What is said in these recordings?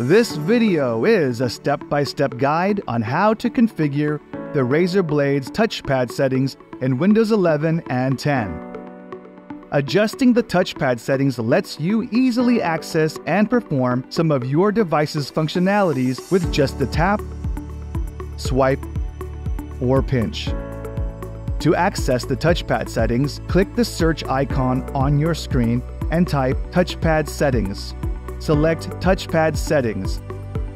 This video is a step-by-step guide on how to configure the Razer Blades touchpad settings in Windows 11 and 10. Adjusting the touchpad settings lets you easily access and perform some of your device's functionalities with just a tap, swipe, or pinch. To access the touchpad settings, click the search icon on your screen and type Touchpad Settings. Select Touchpad Settings.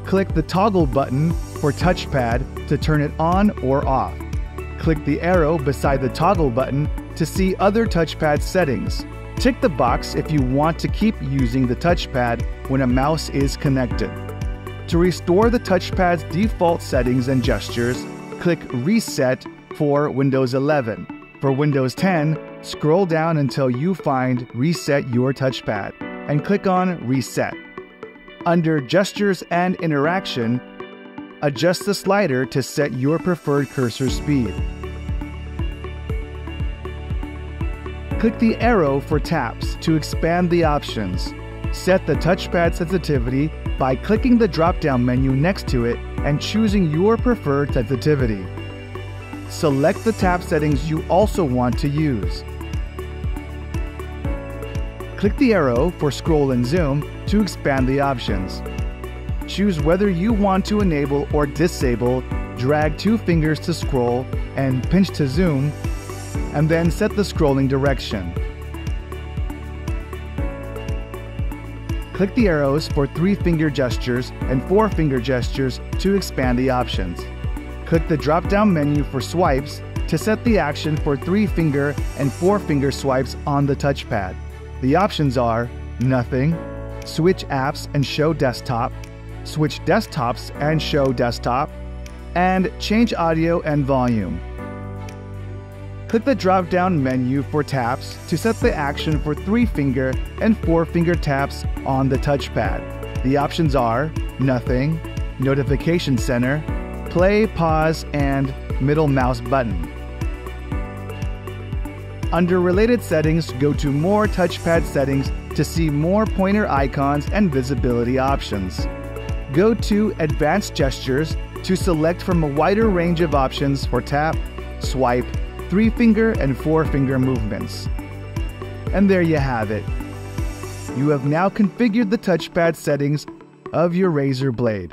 Click the toggle button for touchpad to turn it on or off. Click the arrow beside the toggle button to see other touchpad settings. Tick the box if you want to keep using the touchpad when a mouse is connected. To restore the touchpad's default settings and gestures, click Reset for Windows 11. For Windows 10, scroll down until you find Reset Your Touchpad and click on Reset. Under Gestures and Interaction, adjust the slider to set your preferred cursor speed. Click the arrow for taps to expand the options. Set the touchpad sensitivity by clicking the drop down menu next to it and choosing your preferred sensitivity. Select the tap settings you also want to use. Click the arrow for scroll and zoom to expand the options. Choose whether you want to enable or disable drag two fingers to scroll and pinch to zoom and then set the scrolling direction. Click the arrows for three finger gestures and four finger gestures to expand the options. Click the drop down menu for swipes to set the action for three finger and four finger swipes on the touchpad. The options are Nothing, Switch Apps and Show Desktop, Switch Desktops and Show Desktop, and Change Audio and Volume. Click the drop down menu for taps to set the action for three finger and four finger taps on the touchpad. The options are Nothing, Notification Center, Play, Pause, and Middle Mouse Button. Under Related Settings, go to More Touchpad Settings to see more pointer icons and visibility options. Go to Advanced Gestures to select from a wider range of options for tap, swipe, three finger and four finger movements. And there you have it. You have now configured the touchpad settings of your Razer Blade.